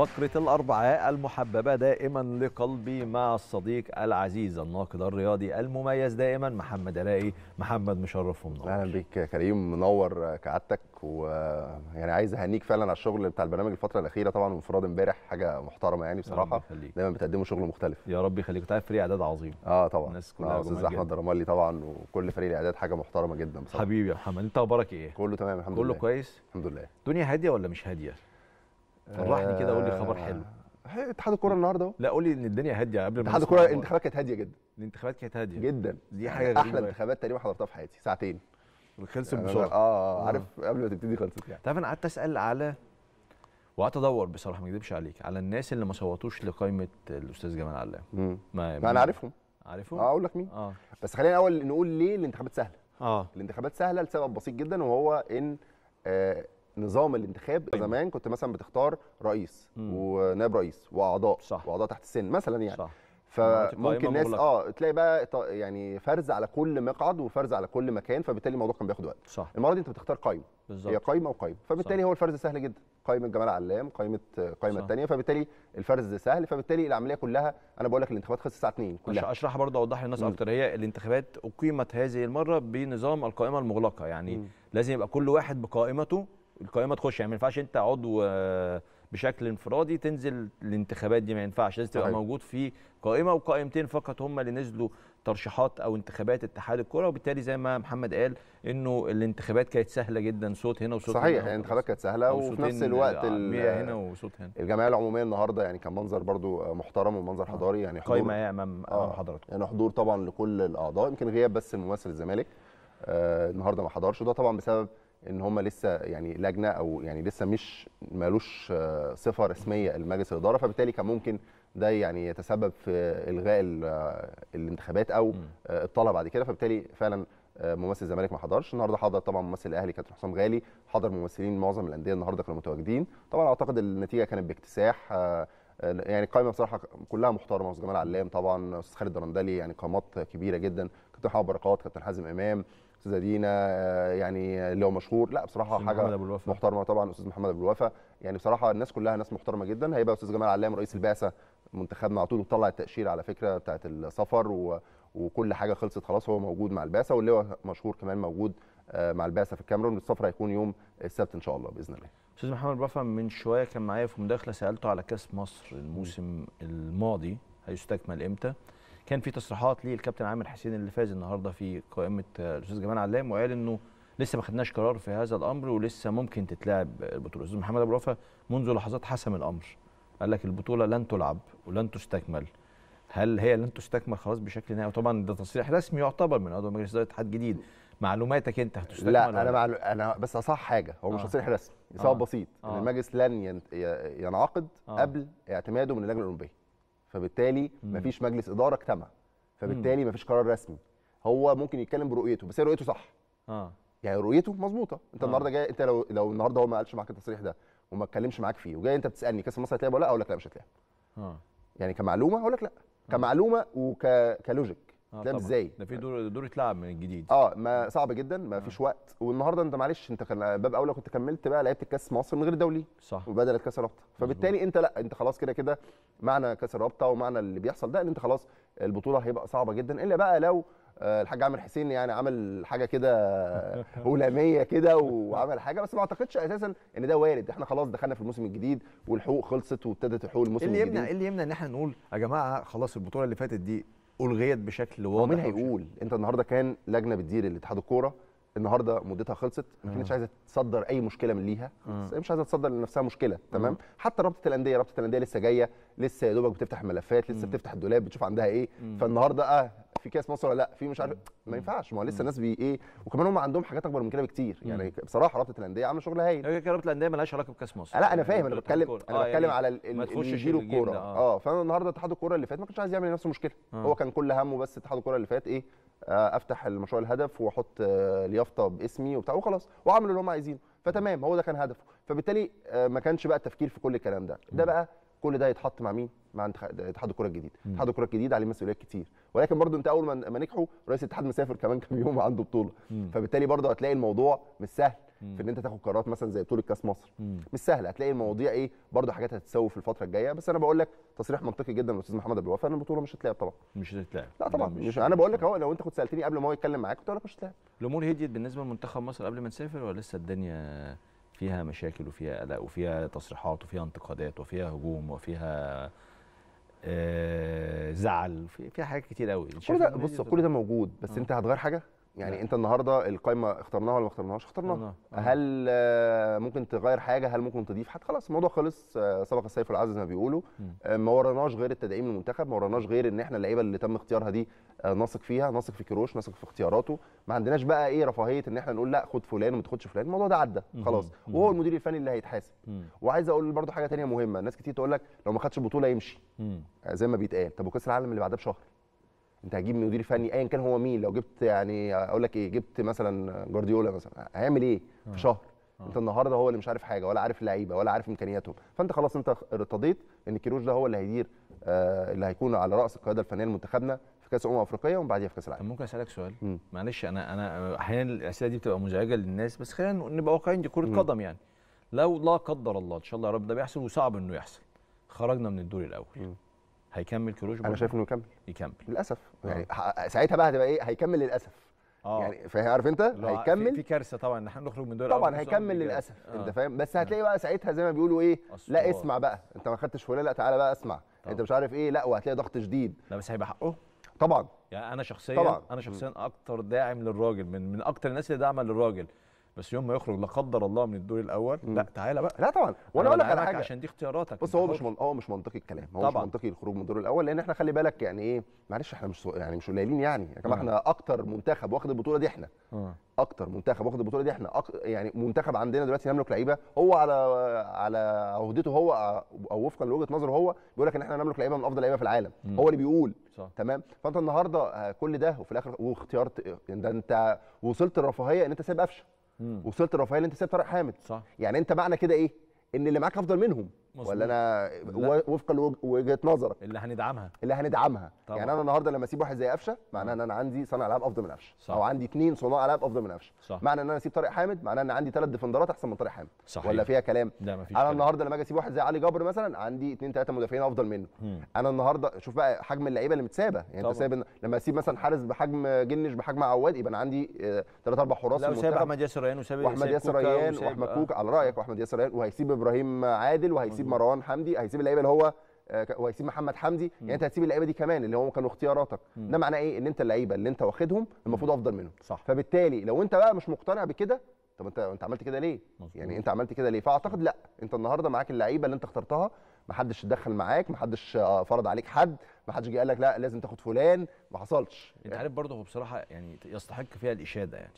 فقرة الأربعاء المحببة دائما لقلبي مع الصديق العزيز الناقد الرياضي المميز دائما محمد علاء محمد مشرف ومنور. أهلا بيك يا كريم. منور كعادتك ويعني عايز أهنيك فعلا على الشغل بتاع البرنامج الفترة الأخيرة. طبعا وانفراد امبارح حاجة محترمة يعني يخليك. دايما بتقدموا شغل مختلف. يا رب يخليك. تعرف فريق إعداد عظيم. آه طبعا. الناس كلها آه، أحمد جدا. رمالي طبعا. وكل فريق الإعداد حاجة محترمة جدا بصراحة. حبيبي يا محمد أنت أخبارك إيه؟ كله تمام الحمد كله لله. كويس؟ الحمد لله. الدنيا هادية ولا مش هادية؟ فرحني كده قول لي خبر حلو. آه، اتحاد الكورة النهارده أهو. لا قول لي إن الدنيا هادية قبل ما اتحاد الكورة. الانتخابات كانت هادية جدا. الانتخابات كانت هادية. جدا. دي يعني غريبة. أحلى انتخابات تقريبا حضرتها في حياتي ساعتين. خلصت يعني أنا- بسرعة آه عارف قبل ما تبتدي خلصت يعني. تعرف أنا قعدت أسأل على وقعدت أدور بصراحة ما اكذبش عليك على الناس اللي ما صوتوش لقائمة الأستاذ جمال علام. ما, ما أنا عارفهم. عارفهم؟ آه أقول لك مين. آه. بس خلينا الأول نقول ليه الانتخابات سهلة. آه. الانتخابات سهلة لسبب بسيط جدا وهو إن آه نظام الانتخاب زمان كنت مثلا بتختار رئيس مم. ونائب رئيس وأعضاء صح. وأعضاء تحت السن مثلا يعني صح فممكن ناس. آه تلاقي بقى يعني فرز على كل مقعد وفرز على كل مكان فبالتالي الموضوع كان بياخد وقت صح المرة دي أنت بتختار قائمه هي بالظبط قائمه وقائمه فبالتالي صح. هو الفرز سهل جدا قائمه جمال علام قائمه قائمه صح. الثانية فبالتالي الفرز سهل فبالتالي العملية كلها أنا بقول لك الانتخابات خلصت الساعة 2 أش- كلها اشرح برضه أوضح للناس. أكتر هي الانتخابات أقيمت هذه المرة بنظام القائمة المغلقة يعني مم. لازم يبقى كل واحد بقائمته القائمة تخش يعني ما ينفعش أنت عضو آه، بشكل انفرادي تنزل الانتخابات دي ما ينفعش. لازم تبقى. موجود في قائمة وقائمتين فقط هم اللي نزلوا ترشيحات أو انتخابات اتحاد الكرة. وبالتالي زي ما محمد قال إنه الانتخابات كانت سهلة جدا صوت هنا وصوت صحيح هنا يعني الانتخابات كانت سهلة وفي نفس الوقت ال- 100 هنا وصوت هنا. الجمعية العمومية النهارده يعني كان منظر برضو محترم ومنظر حضاري يعني حضور قائمة امام أمام آه. حضراتكم. يعني حضور طبعا لكل الأعضاء يمكن غياب بس الممثل الزمالك آه النهارده ما حضرش. وده طبعا بسبب إن هم لسه يعني لجنة أو يعني لسه مش مالوش آه صفة رسمية لمجلس الإدارة فبالتالي كان ممكن ده يعني يتسبب في إلغاء ال- آه، الانتخابات أو. آه، الطلب بعد كده. فبالتالي فعلا ممثل الزمالك ما حضرش. النهارده حضر طبعا ممثل الأهلي كابتن حسام غالي. حضر ممثلين معظم الأندية النهارده كانوا متواجدين. طبعا أعتقد النتيجة كانت باكتساح يعني القائمة بصراحة كلها محترمة أستاذ جمال علام طبعا أستاذ خالد درندلي يعني قامات كبيرة جدا. كابتن محمد بركات كابتن حازم إمام استاذه دينا آه، يعني اللي هو مشهور. لا بصراحة حاجة. محترمة طبعا أستاذ محمد أبو الوفا. يعني بصراحة الناس كلها ناس محترمة جدا. هيبقى أستاذ جمال علام رئيس البعثة منتخبنا على طول وطلع التأشيرة على فكرة بتاعه السفر و... وكل حاجة خلصت خلاص هو موجود مع البعثة واللي هو مشهور كمان موجود آه، مع البعثة في الكاميرون. السفر هيكون يوم السبت إن شاء الله بإذن الله. أستاذ محمد بافا من شوية كان معايا في مداخلة سألته على كأس مصر الموسم الماضي هيستكمل إمتى. كان في تصريحات للكابتن عامر حسين اللي فاز النهارده في قائمة آه، الأستاذ جمال علام وقال إنه لسه ما خدناش قرار في هذا الأمر ولسه ممكن تتلعب البطولة. أستاذ محمد أبو وفا منذ لحظات حسم الأمر قال لك البطولة لن تلعب ولن تستكمل. هل هي لن تستكمل؟ خلاص بشكل نهائي. وطبعا ده تصريح رسمي يعتبر من عضو مجلس إدارة اتحاد جديد معلوماتك أنت هتستكمل لا أنا مع... أنا بس أصح حاجة. هو مش آه. تصريح رسمي سبب آه. بسيط. إن آه. المجلس لن ينعقد آه. قبل اعتماده من اللجنة الأولمبية. فبالتالي. مفيش مجلس إدارة اجتمع. فبالتالي مفيش قرار رسمي. هو ممكن يتكلم برؤيته بس هي رؤيته صح. آه. يعني رؤيته مظبوطة. أنت آه. النهارده جاي أنت لو لو النهارده هو ما قالش معاك التصريح ده وما اتكلمش معاك فيه وجاي أنت بتسألني كأس مصر هتلعب ولا لأ؟ أقول لك لأ مش هتلعب آه. يعني كمعلومة أقول لك لأ. كمعلومة وكلوجيك آه. إزاي؟ ده في دور دور يتلعب من الجديد آه ما صعب جدا ما فيش وقت. والنهاردة أنت معلش أنت كان باب أولى كنت كملت بقى لعبت كأس مصر من غير دولي صح. وبدلت كأس الرابطه فبالتالي أنت لأ أنت خلاص كده كده معنى كأس الرابطه ومعنى اللي بيحصل ده إن أنت خلاص البطولة هيبقى صعبة جدا. إلا بقى لو آه، الحاج عامر حسين يعني عمل حاجة كده هلاميه كده وعمل حاجة بس ما أعتقدش أساسا إن ده وارد. إحنا خلاص دخلنا في الموسم الجديد والحقوق خلصت وابتدت الحقوق الموسم اللي الجديد يمنع إيه اللي يمنع إن إحنا نقول يا جماعة خلاص البطولة اللي فاتت دي الغيت بشكل واضح مين هيقول انت النهارده كان لجنه بتدير الاتحاد الكوره النهارده مدتها خلصت ما كانتش عايزه تصدر أي مشكلة من ليها آه. مش عايزة تصدر لنفسها مشكلة تمام آه. حتى رابطة الأندية رابطة الأندية لسه جاية لسه يا دوبك بتفتح الملفات لسه مم. بتفتح الدولاب بتشوف عندها إيه مم. فالنهارده آه في كاس مصر ولا لا؟ في مش عارف. ما ينفعش. ما هو لسه الناس بي إيه وكمان هم عندهم حاجات أكبر من كده بكتير. يعني بصراحة رابطة الأندية عاملة شغل هايل. كده رابطة الأندية مالهاش علاقة بكاس مصر. لا أنا فاهم. أنا بتكلم. أنا آه، بتكلم يعني على اللي يجيله الكوره آه. آه فأنا النهارده اتحاد الكورة اللي فات ما كانش عايز يعمل لنفسه مشكله آه. هو كان كل همه بس اتحاد الكورة اللي فات إيه أفتح المشروع الهدف وأحط اليافطة باسمي وبتاع وخلاص وعملوا اللي هم عايزينه. فتمام هو ده كان هدفه. فبالتالي ما كانش بقى التفكير في كل الكلام ده. ده بقى كل ده يتحط مع مين؟ مع اتحاد الكوره الجديد. اتحاد الكوره الجديد عليه مسؤوليات كتير. ولكن برضو انت أول ما نجحوا رئيس الاتحاد مسافر كمان كام يوم وعنده بطولة. فبالتالي برضو هتلاقي الموضوع مش سهل. في ان انت تاخد قرارات مثلا زي بطولة كأس مصر. مش سهل. هتلاقي المواضيع إيه برضه حاجات هتتسوي في الفترة الجاية. بس أنا بقول لك تصريح منطقي جدا من الأستاذ محمد عبد الوهاب ان البطولة مش هتلعب طبعا. مش هتتلعب. لا طبعا. لا، مش أنا بقول لك أهو لو أنت كنت سألتني قبل ما هو يتكلم معاك كنت أقول لك مش هتلعب. الأمور هديت بالنسبة لمنتخب مصر قبل ما نسافر ولا لسه الدنيا فيها مشاكل وفيها قلق وفيها تصريحات وفيها انتقادات وفيها هجوم وفيها زعل. في- فيها حاجات كتير قوي. كل ده بص كل ده. موجود بس آه. انت هتغير حاجة؟ يعني لا. انت النهارده القائمه اخترناها ولا ما اخترناهاش؟ اخترناها. هل آه، ممكن تغير حاجة؟ هل ممكن تضيف حاجة؟ خلاص الموضوع خلص آه، سبق السيف العزيز زي ما بيقولوا. ما وراناش غير التدعيم للمنتخب ما وراناش غير ان إحنا اللعيبة اللي تم اختيارها دي نثق فيها نثق في كيروش نثق في اختياراته. ما عندناش بقى إيه رفاهية ان إحنا نقول لا خد فلان وما تاخدش فلان. الموضوع ده عدى. خلاص. وهو المدير الفني اللي هيتحاسب. وعايز أقول برضو حاجة تانية مهمة. ناس كتير تقول لك لو ما خدش البطوله يمشي. زي ما بيتقال. طب وكأس العالم اللي بعدها بشهر. انت هتجيب مدير فني ايا كان هو مين لو جبت يعني أقول لك إيه جبت مثلا جوارديولا مثلا هيعمل إيه آه. في شهر آه. انت النهارده هو اللي مش عارف حاجة ولا عارف اللعيبة ولا عارف إمكانياتهم فأنت خلاص أنت ارتضيت إن كيروش ده هو اللي هيدير آه اللي هيكون على رأس القيادة الفنية لمنتخبنا في كأس الامم الافريقيه ومن بعديها في كأس العالم ممكن أسألك سؤال مم. معلش أنا أنا أحيانا الأسئلة دي بتبقى مزعجة للناس بس خلينا نبقى واقعيين دي كرة. قدم يعني لو لا قدر الله إن شاء الله يا رب ده بيحصل وصعب إنه يحصل خرجنا من الدور الأول مم. هيكمل كروش أنا؟ شايف إنه يكمل. يكمل. للأسف. آه. يعني ساعتها بقى هتبقى إيه؟ هيكمل للأسف. آه. يعني عارف أنت؟ هيكمل. في كارثة طبعا إن إحنا نخرج من دور طبعا هيكمل. للأسف. آه. أنت فاهم؟ بس هتلاقي بقى ساعتها زي ما بيقولوا إيه؟ لا اسمع بقى. أنت ما خدتش فلان لا تعالى بقى اسمع. طبعا. أنت مش عارف إيه؟ لا وهتلاقي ضغط شديد. لا بس هيبقى حقه. طبعا. يعني أنا شخصيا طبعاً. أنا شخصيا أكتر داعم للراجل من من أكتر الناس اللي داعمة للراجل. بس يوم ما يخرج لا قدر الله من الدور الأول مم. لا تعالى بقى. لا طبعا. وأنا أقول لك على حاجة. عشان دي اختياراتك. بص هو. مش من... هو مش منطقي الكلام. هو طبعاً. مش منطقي الخروج من الدور الأول لأن إحنا خلي بالك يعني إيه معلش إحنا مش يعني مش قليلين يعني. يا جماعة. إحنا أكتر منتخب واخد البطولة دي إحنا. آه أكتر منتخب واخد البطولة دي إحنا. أك... يعني منتخب عندنا دلوقتي يملك لعيبة. هو على على عهدته هو أو وفقا لوجهة نظره هو بيقول لك إن إحنا نملك لعيبة من أفضل لعيبة في العالم. مم. هو اللي بيقول. صح. تمام؟ فأنت النهارده آه، كل ده وفي الآخر واختيارت ده أنت وصلت الرفاهية إن أنت سايب قفشة. وصلت الرفاهيه ان انت سايب طارق حامد. صح. يعني انت معنى كده إيه؟ ان اللي معاك افضل منهم. مظبوط. ولا أنا لا. وفقا لوجهه نظرك اللي هندعمها اللي هندعمها طبعا. يعني أنا النهارده لما أسيب واحد زي قفشة معناه إن أنا عندي صانع ألعاب أفضل من قفشة. أو عندي اثنين صناع ألعاب أفضل من قفشة معنى إن أنا أسيب طارق حامد معناه إن عندي ثلاث defender ات أحسن من طارق حامد صحيح ولا فيها كلام لا مفيش أنا. النهارده لما أجي أسيب واحد زي علي جبر مثلا عندي اثنين ثلاثة مدافعين أفضل منه مم. أنا النهارده شوف بقى حجم اللعيبة اللي متسابة يعني طبعا. انت سايب لما أسيب مثلا حارس بحجم جنش بحجم عواد يبقى أنا عندي ثلاث أربع حراس لا وسايب المنتخب. أحمد ياسر ريان وسايب وأحمد سايب ياسر ريان وأحمد آه. كوكا على رأيك وأحمد ياسر ريان وهيسيب إبراهيم عادل وهيسيب مظبوط. مروان حمدي هيسيب اللعيبة اللي هو آه، وهيسيب محمد حمدي. يعني انت هتسيب اللعيبة دي كمان اللي هم كانوا اختياراتك. ده معناه إيه؟ ان انت اللعيبة اللي انت واخدهم المفروض أفضل منهم. صح. فبالتالي لو انت بقى مش مقتنع بكده طب انت انت عملت كده ليه؟ مظبوط. يعني انت عملت كده ليه؟ فأعتقد لا. انت النهارده معاك اللعيبة اللي انت اخترتها ما حدش اتدخل معاك ما حدش آه، فرض عليك حد ما حدش جه قال لك لا لازم تاخد فلان. ما حصلش. انت عارف برضه هو بصراحة يعني يستحق فيها الإشادة يعني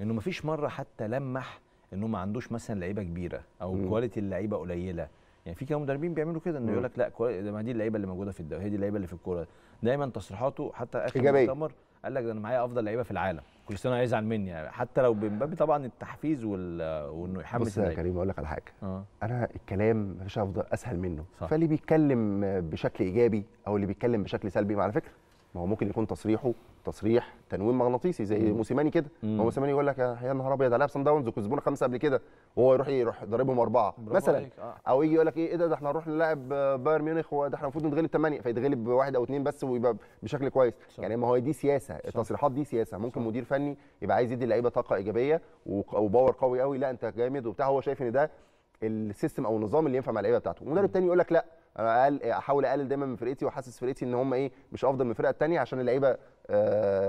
إنه مفيش مرة حتى لمح إنه ما عندوش مثلا لعيبة كبيرة أو. كواليتي اللعيبة قليلة. يعني في كده مدربين بيعملوا كده إنه. يقول لك لا ما دي اللعيبة اللي موجودة في الدوري هي دي اللعيبة اللي في الكورة دايما تصريحاته حتى آخر. مؤتمر قال لك ده أنا معايا أفضل لعيبة في العالم كريستيانو هيزعل مني يعني حتى لو من باب طبعا التحفيز وال... وإنه يحمس بص يا. كريم أقول لك على حاجة آه أنا الكلام مفيش أفضل أسهل منه صح. فاللي بيتكلم بشكل إيجابي أو اللي بيتكلم بشكل سلبي ما على فكره ما هو ممكن يكون تصريحه تصريح تنويم مغناطيسي زي. موسيماني كده. هو موسيماني يقول لك يا نهار أبيض على سان داونز وكسبونا خمسة قبل كده وهو يروح إيه؟ يروح ضاربهم أربعة مثلا. آه. أو يجي يقول لك إيه إيه ده ده إحنا هنروح نلاعب بايرن ميونخ وده إحنا المفروض نتغلب ثمانيه فيتغلب بواحد أو اثنين بس ويبقى بشكل كويس صح. يعني ما هو دي سياسة التصريحات دي سياسة ممكن صح. مدير فني يبقى عايز يدي اللعيبه طاقة إيجابية و power قوي قوي لا أنت جامد وبتاع هو شايف إن ده ال system أو النظام اللي ينفع مع اللعيبة بتاعته ومدرب تاني يقول لك لا أنا أحاول أقلل دايما من فرقتي وأحسس فرقتي إن هم إيه مش أفضل من الفرقة الثانية عشان اللعيبة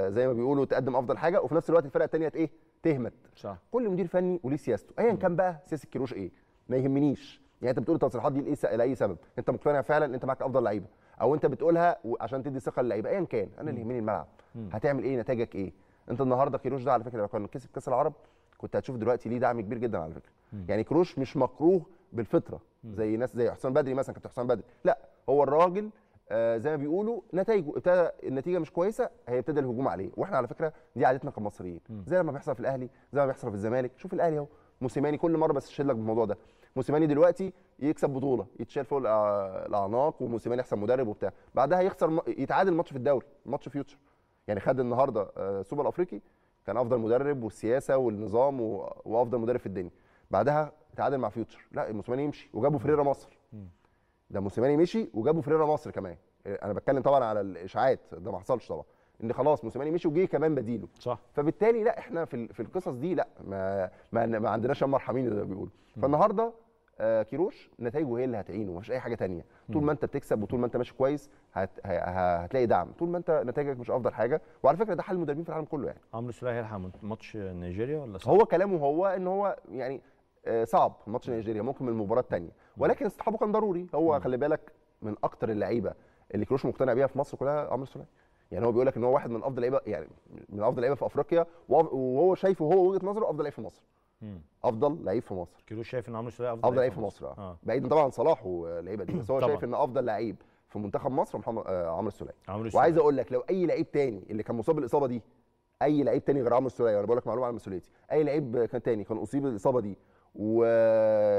زي ما بيقولوا تقدم أفضل حاجة وفي نفس الوقت الفرقة الثانية إيه؟ تهمد. صح. كل مدير فني وليه سياسته ايا كان بقى سياسة كيروش إيه؟ ما يهمنيش. يعني أنت بتقول التصريحات دي لأي سبب؟ أنت مقتنع فعلا إن أنت معاك أفضل لعيبة أو أنت بتقولها عشان تدي ثقة للعيبة ايا كان. أنا اللي يهمني الملعب. هتعمل إيه؟ نتائجك إيه؟ أنت النهارده كيروش ده على فكرة لو كان كسب كأس العرب كنت هتشوف دلوقتي ليه دعم كبير جدا على فكرة. مم. يعني كروش مش مكروه بالفطرة زي ناس زي حسام بدري مثلا كابتن حسام بدري. لا هو الراجل آه زي ما بيقولوا نتائجه ابتدى النتيجة مش كويسة هيبتدي الهجوم عليه. وإحنا على فكرة دي عادتنا كمصريين. زي ما بيحصل في الأهلي زي ما بيحصل في الزمالك. شوف الأهلي أهو. موسيماني كل مرة بامثل لك بالموضوع ده. موسيماني دلوقتي يكسب بطولة يتشال فوق الأع- الأعناق وموسيماني احسن مدرب وبتاع. بعدها يخسر يتعادل ماتش في الدوري ماتش فيوتشر. يعني خد النهارده آه، سوبر افريقي كان أفضل مدرب والسياسة والنظام. وأفضل مدرب في الدنيا. بعدها تعادل مع فيوتشر. لا موسيماني يمشي وجابوا فريرا مصر. ده موسيماني مشي وجابوا فريرا مصر كمان. أنا بتكلم طبعا على الإشاعات ده ما حصلش طبعا. إن خلاص موسيماني مشي وجه كمان بديله. صح. فبالتالي لا إحنا في في القصص دي لا ما ما, ما عندناش هم مرحمين زي ما بيقولوا. فالنهاردة آه، كيروش نتائجه هي اللي هتعينه مفيش أي حاجة تانية. طول ما أنت بتكسب وطول ما أنت ماشي كويس هت... هتلاقي دعم. طول ما أنت نتائجك مش أفضل حاجة وعلى فكرة ده حل المدربين في العالم كله يعني. عمرو سوليه هيلحق ماتش نيجيريا ولا صعب؟ هو كلامه هو إن هو يعني آه، صعب ماتش نيجيريا ممكن من المباراه الثانية ولكن اصطحابه كان ضروري. هو خلي بالك من أكتر اللعيبة اللي كيروش مقتنع بيها في مصر كلها عمرو سوليه يعني هو بيقول لك إن هو واحد من أفضل لعيبة يعني من أفضل لعيبة في أفريقيا وهو شايفه هو وجهة نظره أفضل لعيب في مصر. أفضل لعيب في مصر. كيروش شايف إن عمرو سوليه أفضل لعيب في مصر. آه. آه. بعيدا طبعا صلاح واللعيبة دي بس هو. شايف ان أفضل لعيب في منتخب مصر محمد آه عمرو سوليه وعايز أقول لك لو أي لعيب تاني اللي كان مصاب بالإصابة دي أي لعيب تاني غير عمرو السوليه وأنا بقول لك معلومة على مسؤوليتي أي لعيب كان تاني كان أصيب بالإصابة دي و...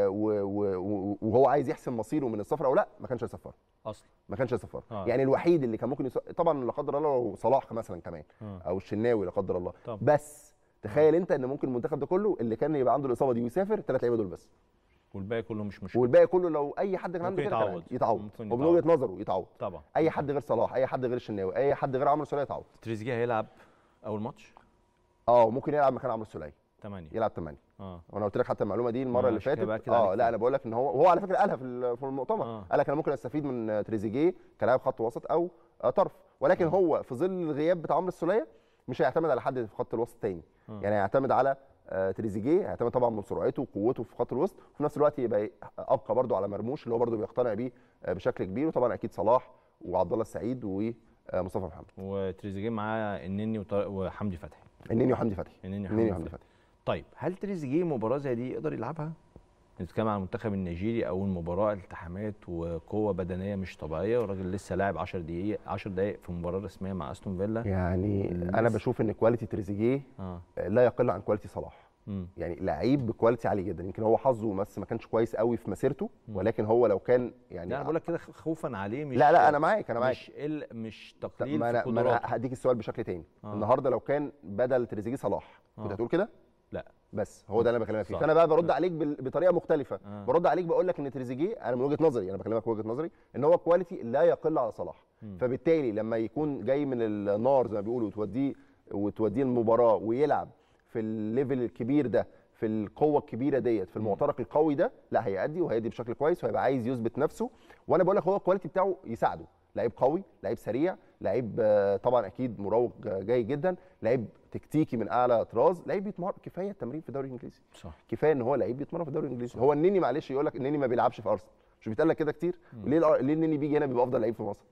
و... و... وهو عايز يحسم مصيره من السفر أو لا؟ ما كانش هيسفره أصلا. ما كانش هيسفره آه. يعني الوحيد اللي كان ممكن يس... طبعا لا قدر الله لو صلاح مثلا كمان. آه. أو الشناوي لا قدر الله. طبعا. بس تخيل أنت إن ممكن المنتخب ده كله اللي كان يبقى عنده الإصابة دي ويسافر ثلاث لعيبه دول بس. والباقي كله مش مشكلة. والباقي كله لو أي حد كان عنده يتعوض. يتعوض. ومن. وجهة نظره يتعوض. طبعا. أي حد غير صلاح أي حد غير الشناوي أي حد غير عمرو السوليه يتعوض. تريزيجيه هيلعب أول ماتش؟ آه ممكن يلعب مكان عمرو السوليه 8 يلعب 8 آه. وأنا قلت لك حتى المعلومة دي المرة آه، اللي فاتت. آه لا أنا بقول لك إن هو وهو على فكرة قالها في ال- في المؤتمر. آه. قال لك أنا ممكن أستفيد من تريزيجيه كلاعب خط وسط أو آه، طرف. ولكن هو في ظل الغياب بتاع عمرو السولية مش هيعتمد على حد في خط الوسط تاني. آه. يعني هيعتمد على آه، تريزيجيه هيعتمد طبعا من سرعته وقوته في خط الوسط. وفي نفس الوقت يبقى أبقى برده على مرموش اللي هو برده بيقتنع بيه آه، بشكل كبير. وطبعا أكيد صلاح وعبد الله السعيد ومصطفى محمد. وتريزيجيه معاه النني وحمدي فتحي. النني وحمدي فتحي. النني وحمدي فتحي. طيب هل تريزيجيه مباراة زي دي يقدر يلعبها؟ نتكلم عن المنتخب النيجيري أول مباراة التحامات وقوة بدنية مش طبيعية والراجل لسه لاعب 10 دقائق 10 دقائق في مباراة رسمية مع أستون فيلا. يعني أنا الناس- بشوف إن quality تريزيجيه آه. لا يقل عن quality صلاح. امم يعني لعيب ب quality عالي جدا. يمكن هو حظه بس ما كانش كويس قوي في مسيرته ولكن هو لو كان يعني لا أنا بقول لك كده خوفا عليه مش لا لا أنا معاك أنا معاك. مش ال مش تقليل ما في أنا ما أنا هديك السؤال بشكل تاني. آه. النهارده لو كان بدل تريزيجيه صلاح كنت آه. هتقول كده؟ لا. بس هو ده اللي أنا بكلمك فيه. صح. فأنا بقى برد عليك بال- بطريقة مختلفة. آه. برد عليك بقول لك إن تريزيجيه أنا من وجهة نظري أنا بكلمك وجهة نظري إن هو quality لا يقل على صلاح. مم. فبالتالي لما يكون جاي من النار زي ما بيقولوا وتوديه وتوديه المباراة ويلعب في ال level الكبير ده في القوة الكبيرة ديت في المعترك القوي ده لا هيأدي وهيأدي بشكل كويس وهيبقى عايز يثبت نفسه. وأنا بقول لك هو ال quality بتاعه يساعده. لعيب قوي لعيب سريع لعيب آه، طبعا أكيد مراوغ آه، جيد جدا لعيب تكتيكي من أعلى طراز لعيب بيتمرن كفاية التمرين في الدوري الإنجليزي. صح. كفاية إن هو لعيب بيتمرن في الدوري الإنجليزي. هو النني معلش يقول لك النني ما بيلعبش في أرسنال. مش بيتقال لك كده كتير؟ ليه ليه النني بيجي هنا بيبقى أفضل لعيب في مصر؟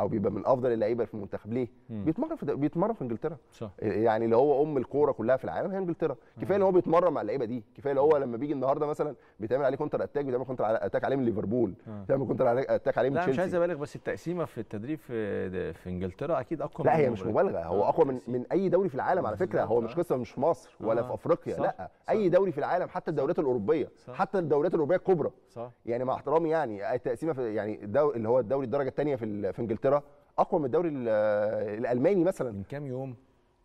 أو بيبقى من أفضل اللعيبة في المنتخب. ليه. بيتمرن في بيتمرن في إنجلترا. صح. يعني اللي هو أم الكورة كلها في العالم هي إنجلترا. كفاية إن هو بيتمرن مع اللعيبة دي. كفاية اللي هو لما بيجي النهارده مثلا بيتعمل عليه counter attack بيتعمل counter attack عليه من ليفربول. آه. بيتعمل counter attack عليه من لا مش عايز تشيلسي أبالغ بس التقسيمة في التدريب في في إنجلترا أكيد أقوى لا هي مش. مبالغة. هو آه، أقوى من. من أي دوري في العالم على فكرة. هو مش آه. قصة مش في مصر ولا آه، في أفريقيا. صح، لا. صح. أي دوري في العالم حتى الدوريات الأوروبية. حتى الدوريات الأوروبية الكبرى. يعني مع احترامي يعني التقسيمه في يعني اللي هو الدوري الدرجة الثانية في في انجلترا أقوى من الدوري ال- الألماني مثلا. من كام يوم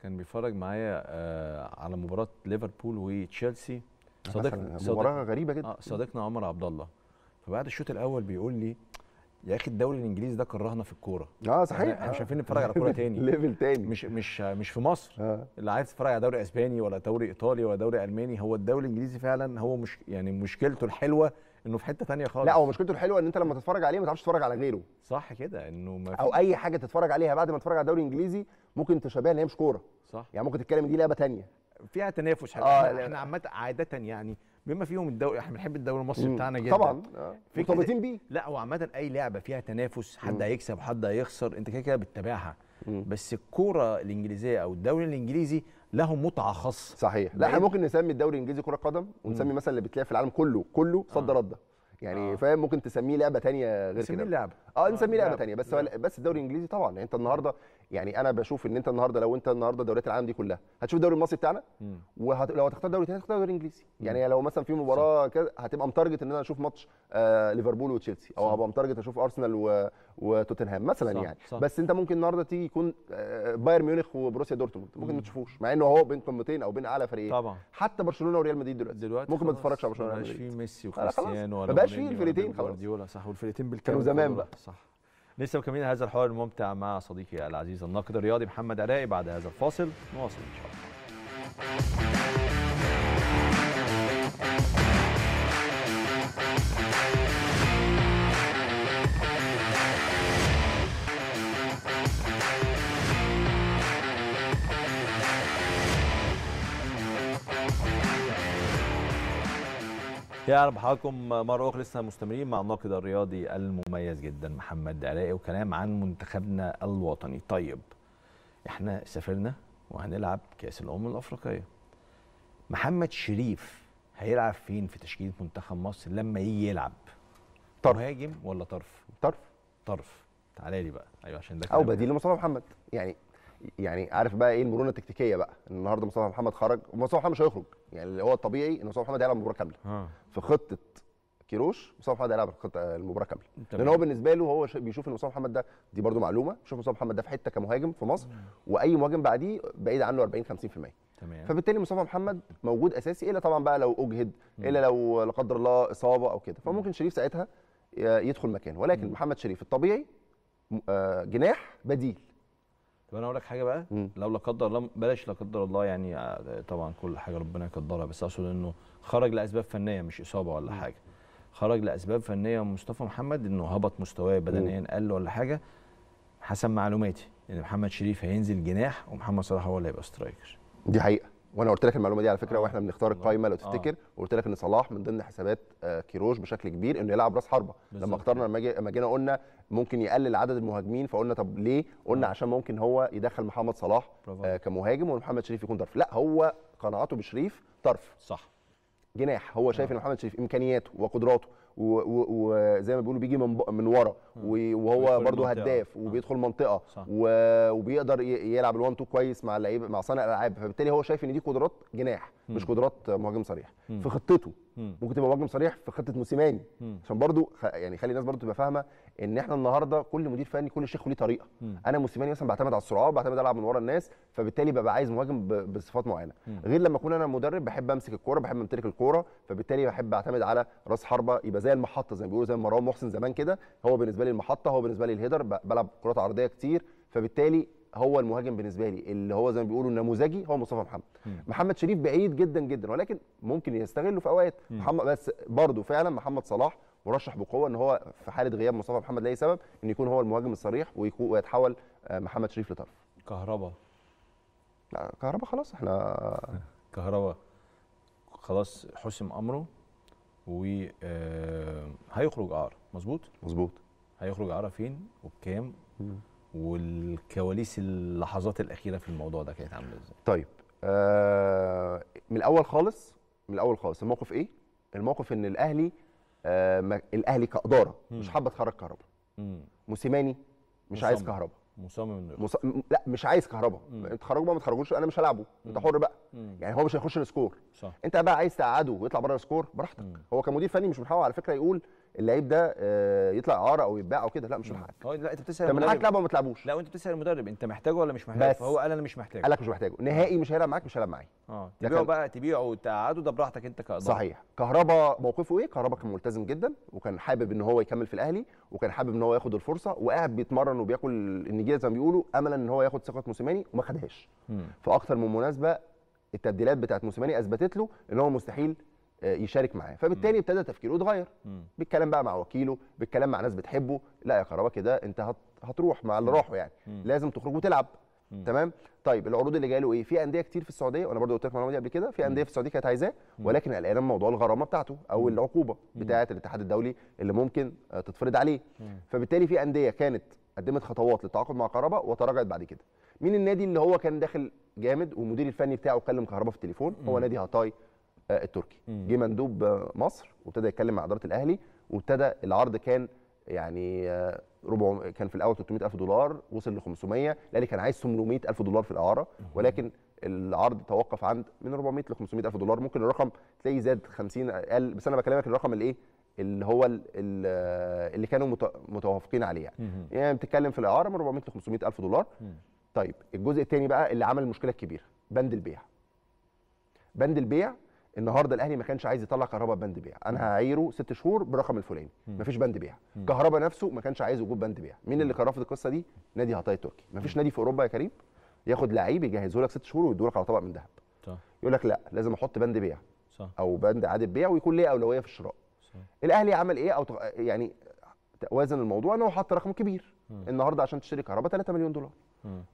كان بيتفرج معايا آه على مباراة ليفربول وتشيلسي. صديق مثلاً صديق مباراة غريبة جدا. آه صديقنا عمر عبد الله فبعد الشوط الأول بيقول لي يا أخي الدوري الإنجليزي ده كرهنا في الكورة. آه صحيح. إحنا مش عارفين نتفرج على كورة تاني. ليفل تاني. مش مش مش في مصر. آه. اللي عايز يتفرج على دوري أسباني ولا دوري إيطالي ولا دوري ألماني هو الدوري الإنجليزي فعلا هو مش يعني مشكلته الحلوة إنه في حتة تانية خالص. لا هو مشكلته الحلوة إن أنت لما تتفرج عليه ما تعرفش تتفرج على غيره. صح كده إنه ما أو أي حاجة تتفرج عليها بعد ما تتفرج على الدوري الإنجليزي ممكن تشابهها إن هي مش كورة. صح. يعني ممكن تتكلم دي لعبة تانية. فيها تنافس حلو. آه، إحنا, عامة عادة يعني بما فيهم الدوري إحنا بنحب الدوري المصري. بتاعنا جدا. طبعا آه. مرتبطين بيه. لا هو عامة أي لعبة فيها تنافس حد. هيكسب وحد هيخسر أنت كده كده بتتابعها. بس الكورة الإنجليزية أو الدوري الإنجليزي له متعة خاصة. صحيح. لا إحنا ممكن نسمي الدوري الإنجليزي كرة قدم ونسمي مثلا اللي بتلاقي في العالم كله كله صد آه. رده يعني آه. فاهم؟ ممكن تسميه لعبة تانية غير نسميه كده. اللعبة آه نسميه لعبة. تانية. بس لعبة. هو بس الدوري الإنجليزي طبعا. يعني أنت النهارده يعني أنا بشوف إن أنت النهارده لو أنت النهارده دوريات العالم دي كلها هتشوف الدوري المصري بتاعنا. ولو هتختار دوري تاني هتختار دوري إنجليزي. يعني لو مثلا في مباراة كده هتبقى متارجت إن أنا أشوف ماتش آه ليفربول وتشيلسي أو. هبقى متارجت أشوف أرسنال و... وتوتنهام مثلا صح، يعني. صح. بس أنت ممكن النهارده تيجي يكون آه بايرن ميونخ وبروسيا دورتموند ممكن ما تشوفوش مع إنه هو بين قمتين أو بين أعلى فريقين. طبعا. حتى برشلونة وريال مدريد دلوقتي. دلوقتي ممكن ما تتفرجش على برشلونة ما بقاش فيه ميسي. وكريستيانو ما ولا بقاش فيه الفرقتين خلاص. جوارديولا صح. والفرقتين بالكامل كانوا زمان بقى. صح. لسه مكملين هذا الحوار الممتع مع صديقي العزيز الناقد الرياضي محمد عراقي بعد هذا الفاصل. نواصل إن شاء الله. يا رب بحضراتكم مرة أخرى لسه مستمرين مع الناقد الرياضي المميز جدا محمد عراقي وكلام عن منتخبنا الوطني. طيب إحنا سافرنا وهنلعب كأس الأمم الأفريقية. محمد شريف هيلعب فين في تشكيلة منتخب مصر لما يجي يلعب؟ طرف. مهاجم ولا طرف؟ طرف. طرف. تعالى لي بقى. أيوه عشان ده أو بديل لمصطفى محمد. يعني يعني عارف بقى إيه المرونة التكتيكية بقى؟ النهارده مصطفى محمد خرج ومصطفى محمد مش هيخرج. يعني اللي هو الطبيعي إن مصطفى محمد هيلعب المباراه كاملة. آه. في خطة كيروش مصطفى محمد هيلعب المباراة كاملة. لأن هو بالنسبة له هو بيشوف إن مصطفى محمد ده دي برده معلومة بيشوف مصطفى محمد ده في حتة كمهاجم في مصر وأي مهاجم بعديه بعيد عنه 40 50% تمام. فبالتالي مصطفى محمد موجود أساسي إلا طبعا بقى لو أجهد إلا لو لا قدر الله إصابة أو كده. فممكن شريف ساعتها يدخل مكانه. ولكن محمد شريف الطبيعي آه، جناح بديل. طب أنا أقول لك حاجة بقى. مم. لو لا قدر الله بلاش لا قدر الله يعني آه، طبعا كل حاجة ربنا يقدرها بس أقصد إنه خرج لأسباب فنية مش إصابة ولا حاجة. خرج لأسباب فنية مصطفى محمد إنه هبط مستواه بدنيا قل ولا حاجة. حسب معلوماتي إن محمد شريف هينزل جناح ومحمد صلاح هو اللي هيبقى striker دي حقيقة. وأنا قلت لك المعلومه دي على فكره آه. وإحنا بنختار والله. القائمه لو آه. تفتكر وقلت لك ان صلاح من ضمن حسابات آه، كيروش بشكل كبير إنه يلعب راس حربة لما. اخترنا لما جي- لما جينا قلنا ممكن يقلل عدد المهاجمين فقلنا طب ليه قلنا آه. عشان ممكن هو يدخل محمد صلاح آه، كمهاجم ومحمد شريف يكون طرف لا هو قناعته بشريف طرف صح جناح هو شايف إن محمد شريف إمكانياته وقدراته وزي ما بيقولوا بيجي من من ورا وهو برده. هداف. وبيدخل منطقة صح. وبيقدر يلعب الوان تو كويس مع اللعيبة مع صانع الألعاب فبالتالي هو شايف إن دي قدرات جناح مش قدرات مهاجم صريح. في خطته مم. ممكن تبقى مهاجم صريح في خطة موسيماني. عشان برضو خ- يعني خلي الناس برضو تبقى فاهمة إن إحنا النهارده كل مدير فني كل شيخ له طريقة. أنا موسيماني مثلا بعتمد على السرعات بعتمد ألعب من ورا الناس فبالتالي ببقى عايز مهاجم بصفات معينة. غير لما أكون أنا مدرب بحب أمسك الكورة بحب أمتلك الكورة فبالتالي بحب أعتمد على راس حربة يبقى زي المحطة زي ما بيقولوا زي مروان محسن زمان كده هو بالنسبة لي المحطة هو بالنسبة لي الهيدر بلعب كرات عرضية كتير فبالتالي هو المهاجم بالنسبة لي اللي هو زي ما بيقولوا النموذجي هو مصطفى محمد. محمد شريف بعيد جدا جدا ولكن ممكن يستغله في أوقات. محمد بس برضه فعلا محمد صلاح مرشح بقوة إن هو في حالة غياب مصطفى محمد لأي سبب؟ إن يكون هو المهاجم الصريح ويتحول آه، محمد شريف لطرف. كهربا. لا، كهربا خلاص إحنا كهربا. خلاص حسم أمره. و آه، هيخرج اعاره مظبوط؟ مظبوط. هيخرج اعاره فين وبكام؟ والكواليس اللحظات الأخيرة في الموضوع ده كانت عاملة إزاي؟ طيب آه من الأول خالص من الأول خالص الموقف إيه؟ الموقف إن الأهلي آه الأهلي كإدارة مم. مش حابة تخرج كهربا. امم موسيماني مش عايز مصمم. مصمم إنه. مص... لا مش عايز كهربا تخرجوا بقى ما تخرجوش أنا مش هلعبه انت. حر بقى مم. يعني هو مش هيخش ال squad صح انت بقى عايز تقعده ويطلع بره ال squad براحتك. هو كمدير فني مش حقه على فكرة يقول اللعيب ده آه، يطلع إعارة أو يتباع أو كده لا مش من حقك هو لا أنت بتسأل انت من حقك تلعبه وما تلعبوش لا وأنت بتسأل المدرب أنت محتاجه ولا مش محتاجه؟ بس. فهو قال أنا مش محتاجه. قال لك مش محتاجه. نهائي مش هيلعب معاك مش هيلعب معايا. آه. تبيعه بقى تبيعه وتقعده ده براحتك أنت كإدارة. صحيح. كهربا موقفه إيه؟ كهربا كان ملتزم جدا وكان حابب إن هو يكمل في الأهلي وكان حابب إن هو ياخد الفرصة وقاعد بيتمرن وبياكل النجيلة زي ما بيقولوا املا إن هو ياخد ثقة موسيماني وما خدهاش. أكتر من مناسبة التبديلات بتاعت موسيماني أثبتت له إن هو مستحيل يشارك معاه. فبالتالي ابتدى تفكيره يتغير. بالكلام بقى مع وكيله بالكلام مع ناس بتحبه. لا يا كهربا كده انت هت- هتروح مع اللي راحوا يعني. مم. لازم تخرج وتلعب. مم. تمام؟ طيب العروض اللي جاية له إيه؟ في أندية كتير في السعودية وأنا برضو قلت لك المعلومة دي قبل كده. في أندية في السعودية كانت عايزاه ولكن قلقانه من موضوع الغرامة بتاعته أو العقوبة بتاعة الاتحاد الدولي اللي ممكن آه، تتفرض عليه. فبالتالي في أندية كانت قدمت خطوات للتعاقد مع كهربا وتراجعت بعد كده. مين النادي اللي هو كان داخل جامد والمدير الفني بتاعه كلم كهربا في التليفون؟ هو نادي هاتاي. آه، التركي مم. جه مندوب آه، مصر وابتدى يتكلم مع إدارة الأهلي وابتدى العرض كان يعني آه، ربع كان في الأول 300000 دولار وصل ل 500 الأهلي كان عايز 800000 دولار في الإعارة ولكن العرض توقف عند من 400 ل 500000 دولار ممكن الرقم تلاقيه زاد 50 أقل بس أنا بكلمك الرقم الايه اللي هو ال- ال- اللي كانوا مت- متوافقين عليه يعني. يعني بتتكلم في الإعارة من 400 ل 500000 دولار. طيب الجزء الثاني بقى اللي عمل المشكلة الكبيره بند البيع بند البيع النهارده الاهلي ما كانش عايز يطلع كهربا بند بيع. أنا هعيره ست شهور بالرقم الفلاني. مفيش بند بيع. مم. كهربا نفسه ما كانش عايز وجود بند بيع. مين اللي كان رافض القصة دي؟ نادي هاتاي التركي. مفيش نادي في أوروبا يا كريم ياخد لعيب يجهزه لك ست شهور ويديه لك على طبق من ذهب. يقول لك لا لازم أحط بند بيع. صح. أو بند اعاده بيع ويكون ليه أولوية في الشراء. صح. الأهلي عمل إيه؟ أو تغ- يعني وازن الموضوع إن هو حط رقم كبير. النهارده عشان تشتري كهرباء 3 مليون دولار.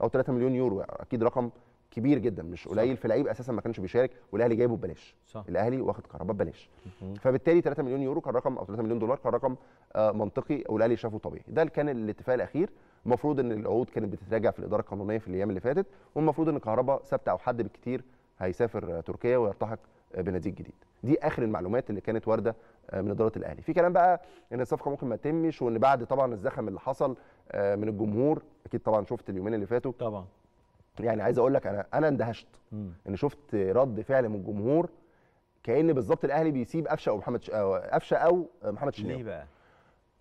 أو 3 مليون يورو يعني أكيد رقم كبير جدا مش قليل في لعيب أساسا ما كانش بيشارك والأهلي جايبه ببلاش. الأهلي واخد كهرباء ببلاش. فبالتالي 3 مليون يورو كان رقم أو 3 مليون دولار كان رقم آه، منطقي والأهلي شافه طبيعي. ده كان الاتفاق الأخير. المفروض إن العقود كانت بتتراجع في الإدارة القانونية في الأيام اللي فاتت والمفروض إن كهرباء ثابتة أو حد بالكتير هيسافر آه، تركيا ويلتحق آه، بناديه الجديد دي آخر المعلومات اللي كانت واردة من إدارة الأهلي. في كلام بقى إن الصفقة ممكن ما تتمش وإن بعد طبعا الزخم اللي حصل من الجمهور أكيد طبعا شفت اليومين اللي فاتوا. طبعا. يعني عايز أقول لك أنا أنا اندهشت. ان شفت رد فعل من الجمهور كأن بالظبط الأهلي بيسيب قفشة أو محمد قفشة أو محمد ليه شناوي بقى؟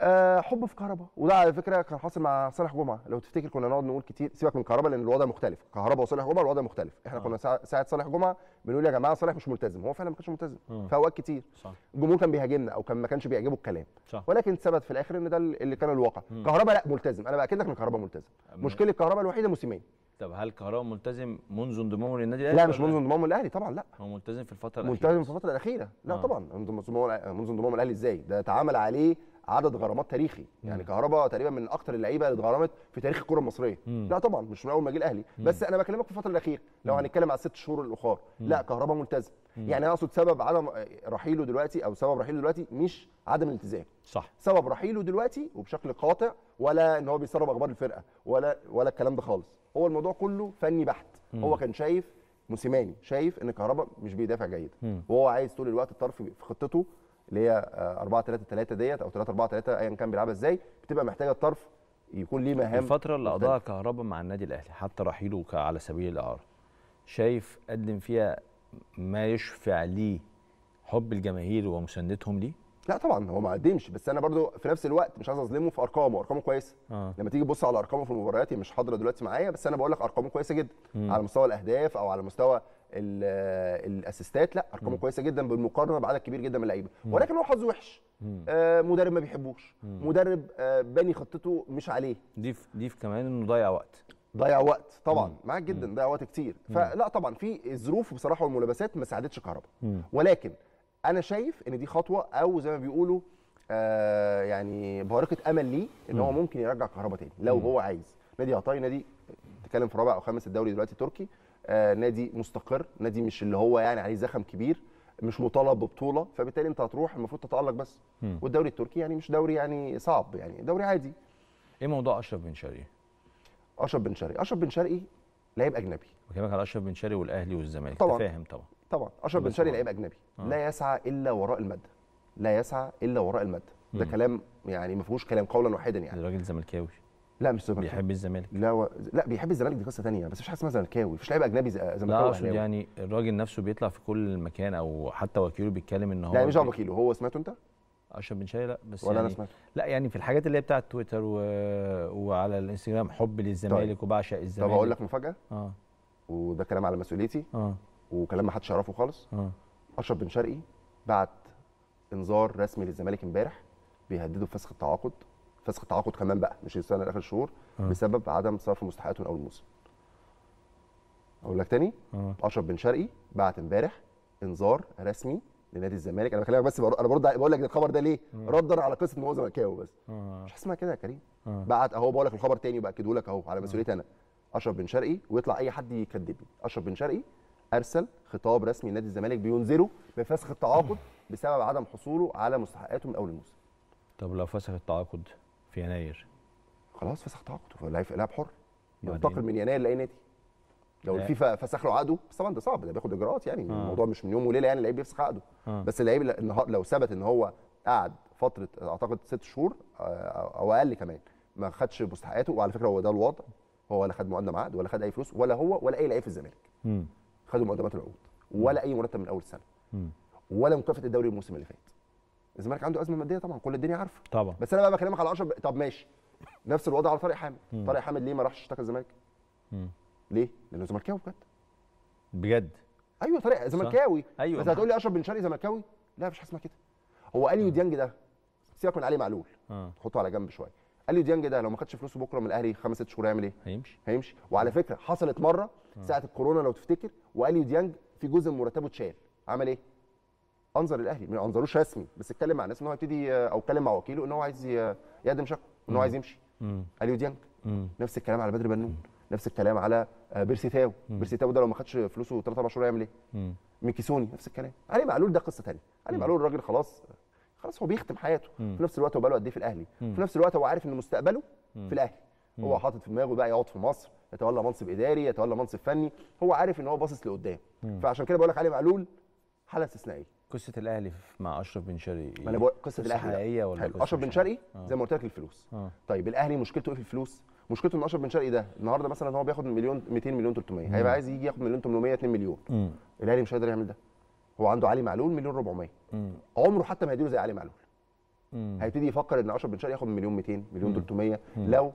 آه حب في كهربا وده على فكرة كان حاصل مع صالح جمعة. لو تفتكر كنا نقعد نقول كتير سيبك من كهربا لأن الوضع مختلف. كهربا وصالح جمعة الوضع مختلف. إحنا آه. كنا ساعة صالح جمعة بنقول يا جماعة صالح مش ملتزم. هو فعلا ما كانش ملتزم. مم. في أوقات كتير. صح. الجمهور كان بيهاجمنا أو كان ما كانش بيعجبه الكلام. صح. ولكن ثبت في الآخر إن ده اللي كان الواقع. كهربا لا ملتزم. أنا بأكد لك إن كهربا ملتزم. مشكلة كهربا الوحيدة موسيماني طب هل كهربا ملتزم منذ انضمامه للنادي الأهلي لا مش منذ انضمامه الاهلي طبعا لا. هو ملتزم في الفترة ملتزم الاخيره في الفترة الأخيرة. لا آه. طبعا. منذ انضمامه الاهلي إزاي؟ ده اتعمل عليه عدد غرامات تاريخي. يعني مم. كهربا تقريبا من أكتر اللعيبة اللي اتغرمت في تاريخ الكرة المصرية. مم. لا طبعا مش من أول ما جه الأهلي. بس أنا بكلمك في الفترة الأخيرة. لو. هنتكلم على الست شهور الأخر لا كهربا ملتزم. يعني أنا أقصد سبب عدم رحيله دلوقتي أو سبب رحيله دلوقتي مش عدم الالتزام. صح. سبب رحيله دلوقتي وبشكل قاطع ولا إن هو بيسرب أخبار الفرقة ولا ولا الكلام ده خالص. هو الموضوع كله فني بحت. هو كان شايف موسيماني شايف إن كهربا مش بيدافع جيد. مم. وهو عايز طول الوقت الطرف في خطته اللي هي 4 3 3 ديت أو 3 4 3 ايا كان بيلعبها إزاي بتبقى محتاجة الطرف يكون ليه مهام الفترة اللي. قضاها كهربا مع النادي الأهلي حتى رحيله على سبيل الإعارة شايف قدم فيها ما يشفع ليه حب الجماهير ومساندتهم ليه؟ لا طبعا هو ما قدمش بس أنا برضو في نفس الوقت مش عايز أظلمه في أرقامه أرقامه كويسة. آه. لما تيجي تبص على أرقامه في المباريات هي مش حاضرة دلوقتي معايا بس أنا بقول لك أرقامه كويسة جدا. مم. على مستوى الأهداف أو على مستوى ال- الأسيستات لا أرقامه كويسة جدا بالمقارنة بعدد كبير جدا من اللعيبة. ولكن هو حظه وحش. مم. آه مدرب ما بيحبوش. مدرب آه باني خطته مش عليه. ضيف ضيف كمان إنه ضيع وقت. ضيع وقت طبعا. معاك جدا ضيع وقت كتير. فلا طبعا في الظروف بصراحة والملابسات ما ساعدتش كهربا. ولكن أنا شايف إن دي خطوة أو زي ما بيقولوا آه يعني بارقه أمل ليه إن هو ممكن يرجع كهربا تاني. لو هو عايز. نادي عطاي نادي تتكلم في رابع أو خامس الدوري دلوقتي تركي آه نادي مستقر نادي مش اللي هو يعني عليه زخم كبير مش مطالب ببطولة فبالتالي أنت هتروح المفروض تتألق بس. والدوري التركي يعني مش دوري يعني صعب يعني دوري عادي. إيه موضوع أشرف بن شرقي؟ أشرف بن شرقي. أشرف بن شرقي لعيب أجنبي. بكلمك على أشرف بن شرقي والأهلي والزمالك. طبعاً. فاهم طبعا. طبعا. أشرف بن شرقي لعيب أجنبي. آه. لا يسعى إلا وراء الماده لا يسعى إلا وراء الماده ده. كلام يعني ما فيهوش كلام قولا واحدا يعني. الراجل زملكاوي. لا مش زملكاوي. بيحب الزمالك. لا و... لا بيحب الزمالك دي قصة ثانية بس مفيش حاجة اسمها زملكاوي. مفيش لعيب أجنبي ز- لا زملكاوي اقصد. يعني الراجل نفسه بيطلع في كل مكان أو حتى وكيله بيتكلم إن هو لا مش وكيله. هو سمعته أنت؟ اشرف بن شرقي لا بس ولا يعني أنا سمعته. لا يعني في الحاجات اللي هي بتاعت تويتر و... وعلى الانستجرام حب للزمالك وبعشق طب الزمالك أقول لك مفاجأة؟ آه. وده كلام على مسؤوليتي. آه. وكلام ما حدش يعرفه خالص. آه. أشرف بن شرقي بعت إنذار رسمي للزمالك امبارح بيهددوا بفسخ التعاقد. فسخ التعاقد كمان بقى مش السنة لاخر الشهور آه. بسبب عدم صرف مستحقاته من أول الموسم أقول لك تاني؟ آه. أشرف بن شرقي بعت امبارح إنذار رسمي لنادي الزمالك. أنا بكلمك بس أنا برد بقول لك الخبر ده ليه؟ ردا على قصة ان هو زملكاوي بس مش اسمها كده يا كريم. بعت أهو بقول لك الخبر تاني وبأكده لك أهو على مسؤوليتي أنا. أشرف بن شرقي ويطلع أي حد يكذبني. أشرف بن شرقي أرسل خطاب رسمي لنادي الزمالك بينذره بفسخ التعاقد بسبب عدم حصوله على مستحقاته من أول الموسم. طب لو فسخ التعاقد في يناير؟ خلاص فسخ تعاقده لاعب حر؟ ينتقل من يناير لأي نادي. لو. الفيفا فسخ له عقده بس طبعا ده صعب ده بياخد إجراءات يعني آه. الموضوع مش من يوم وليلة يعني اللعيب بيفسخ عقده آه. بس اللعيب لو ثبت إن هو قعد فترة أعتقد ست شهور آه، أو أقل كمان ما خدش مستحقاته وعلى فكرة هو ده الوضع هو ولا خد مقدم عقد ولا خد أي فلوس ولا هو ولا أي لعيب في الزمالك. خدوا مقدمات العقود ولا أي مرتب من أول السنة. ولا مكافأة الدوري الموسم اللي فات الزمالك عنده أزمة مادية طبعا كل الدنيا عارفة طبعا بس أنا بقى بكلمك على 10 طب ماشي نفس الوضع على طارق حامد. طارق حامد ليه ما راحش اشتكى الزمالك. ليه؟ لأنه زملكاوي بجد. بجد؟ أيوه طارق زملكاوي. أيوه. بس هتقول لي أشرف بن شرقي زملكاوي؟ لا مفيش حاجة اسمها كده. هو اليو ديانج ده سيبك من علي معلول. آه. حطه على جنب شوية. اليو ديانج ده لو ما خدش فلوسه بكرة من الأهلي خمس ست شهور هيعمل إيه؟ هيمشي. هيمشي. وعلى فكرة حصلت مرة ساعة الكورونا لو تفتكر واليو ديانج في جزء من مرتبه اتشال. عمل إيه؟ أنذر الأهلي. ما أنذروش رسمي بس اتكلم مع الناس إن هو هيبتدي أو اتكلم مع وكيله إن هو عايز يقدم شكوى إن هو عايز يمشي. اليو ديانج. نفس الكلام على بدر بنون نفس الكلام على آه، بيرسي تاو. بيرسي تاو ده لو ما خدش فلوسه 3 4 شهور هيعمل إيه. ميكيسوني نفس الكلام. علي معلول ده قصة ثانية علي معلول الراجل خلاص خلاص هو بيختم حياته. مم. في نفس الوقت هو بقاله قد إيه في الأهلي؟ مم. في نفس الوقت هو عارف إن مستقبله مم. في الأهلي. هو حاطط في دماغه بقى يقعد في مصر يتولى منصب إداري يتولى منصب فني. هو عارف إن هو باصص لقدام. فعشان كده بقول لك علي معلول حالة استثنائية. قصة الأهلي مع أشرف بن شرقي ما أنا بقول قصة الأهلي. حقيقية ولا أشرف بن شرقي حقيقية؟ زي ما قلت لك الفلوس. آه. طيب الأهلي مشكلته إيه في الفلوس؟ مشكلته ان اشرف بن شرقي ده. النهارده مثلا هو بياخد مليون 200 مليون 300 هيبقى عايز يجي ياخد مليون 800 2 مليون. الاهلي مش هيقدر يعمل ده. هو عنده علي معلول مليون 400 مم. عمره حتى ما هيديله زي علي معلول. مم. هيبتدي يفكر ان اشرف بن شرقي ياخد مليون 200 مليون 300 لو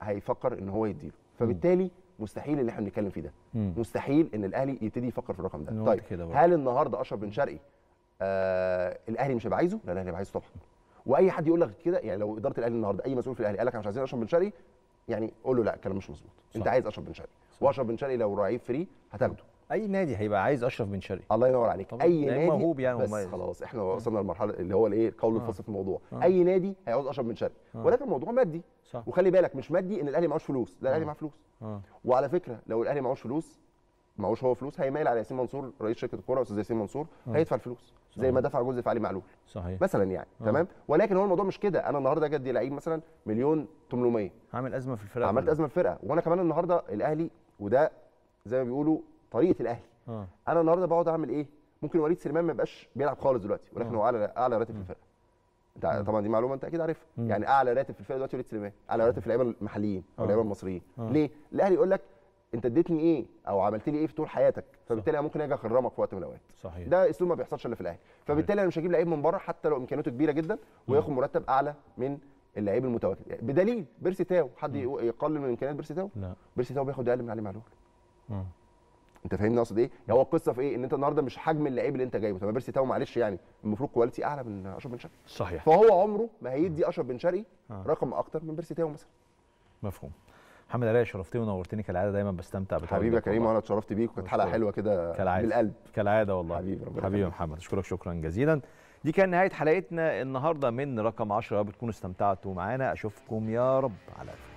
هيفكر ان هو يديله. فبالتالي مستحيل اللي إحنا بنتكلم فيه ده. مم. مستحيل إن الأهلي يبتدي يفكر في الرقم ده. طيب. هل النهارده اشرف بن شرقي؟ آه الأهلي مش هيبقى عايزه؟ لا الأهلي هيبقى عايزه طبعا. وأي حد يقول لك كده يعني لو إدارة الأهلي النهارده أي مسؤول في الأهلي قال لك مش عايزين اشرف بن شرقي يعني قول له لا الكلام مش مظبوط. انت. عايز اشرف بن شرقي. واشرف بن شرقي لو لعيب فري هتاخده. أي نادي هيبقى عايز اشرف بن شرقي. الله ينور عليك. أي نادي موهوب يعني بس ومميز. خلاص إحنا وصلنا للمرحله اللي هو الإيه؟ القول الفصل في الموضوع. آه. أي نادي هيعوز اشرف بن شرقي. آه. ولكن الموضوع مادي. صح. وخلي بالك مش مادي إن الأهلي معهوش فلوس. لا الأهلي آه. معاه فلوس. وعلى فكرة لو الأهلي معهوش فلوس معهوش هو فلوس هيميل على ياسين منصور رئيس شركة الكورة أستاذ ياسين منصور آه. هيدفع الفلوس زي صحيح. ما دفع جزء في علي معلول صحيح مثلا يعني آه. تمام ولكن هو الموضوع مش كده أنا النهارده أجي ادي لعيب مثلا مليون 800 عامل أزمة في الفرقة عملت. أزمة الفرقة وأنا كمان النهارده الأهلي وده زي ما بيقولوا طريقة الأهلي آه أنا النهارده بقعد أعمل إيه ممكن وليد سليمان ما يبقاش بيلعب خالص دلوقتي ولكن آه. هو أعلى أعلى راتب في الفرقة أنت طبعا دي معلومة أنت أكيد عارفها. يعني أعلى راتب في الفرقة دلوقتي وليد سليمان أعلى راتب في اللعيبه المحليين أو آه. اللعيبه المصريين آه. ليه الأهلي يقول لك انت اديتني إيه أو عملت لي إيه في طول حياتك؟ فبالتالي أنا ممكن أجي اخرمك في وقت من الأوقات. صحيح. ده اسلوب ما بيحصلش الا في الأهلي. فبالتالي أنا مش هجيب لعيب من بره حتى لو إمكانياته كبيرة جدا وياخد مرتب أعلى من اللعيب المتواجد بدليل بيرسي تاو. حد يقلل من إمكانيات بيرسي تاو؟ لا. بيرسي تاو بياخد أقل من علي معلول. أنت فاهمني أقصد إيه؟ يعني هو القصة في إيه؟ إن أنت النهارده مش حجم اللعيب اللي أنت جايبه، طب بيرسي تاو معلش يعني المفروض quality أعلى من أشرف بن شرقي، صحيح. فهو عمره ما هيدي أشرف بن شرقي آه. رقم أكتر من بيرسي تاو مثلا. مفهوم. محمد علي شرفتني ونورتني كالعادة دايما بستمتع حبيبي يا بتواجدك كريم. وأنا اتشرفت بيك وكانت حلقة. حلوة كده بالقلب. كالعادة والله حبيبي، ربنا حبيبي. محمد أشكرك شكرا جزيلا دي كان نهاية حلقتنا النهارده من رقم 10 يا رب تكونوا استمتعتوا معانا أشوفكم يا رب على خير